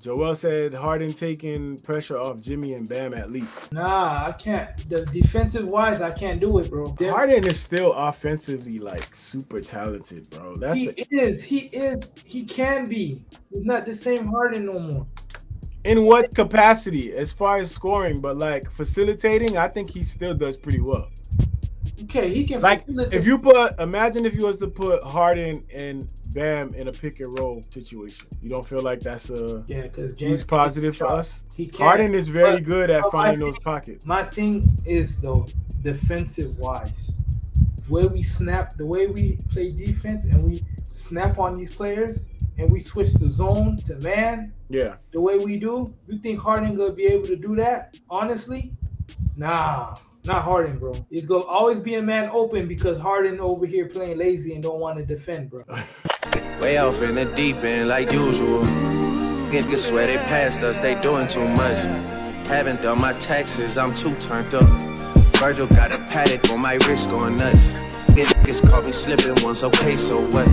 Joel said Harden taking pressure off Jimmy and Bam at least. Nah, I can't. The defensive wise, I can't do it, bro. They're- Harden is still offensively like super talented, bro. That's he the, is. He is. He can be. He's not the same Harden no more. in what capacity as far as scoring, but like facilitating, I think he still does pretty well. Okay, he can. Like if you put imagine if you was to put Harden and Bam in a pick and roll situation. You don't feel like that's a yeah, because huge positive for us? He can. Harden is very good at finding those pockets. My thing is though, defensive wise, where we snap, the way we play defense, and we snap on these players, and we switch the zone to man, Yeah. the way we do. You think Harden gonna be able to do that? Honestly, nah. Not Harden, bro. He's gonna always be a man open because Harden over here playing lazy and don't want to defend, bro. Way off in the deep end like usual. Niggas swear they passed us, they doing too much. Haven't done my taxes, I'm too turned up. Virgil got a Patek on my wrist going nuts. Niggas caught me slipping once, okay, so what?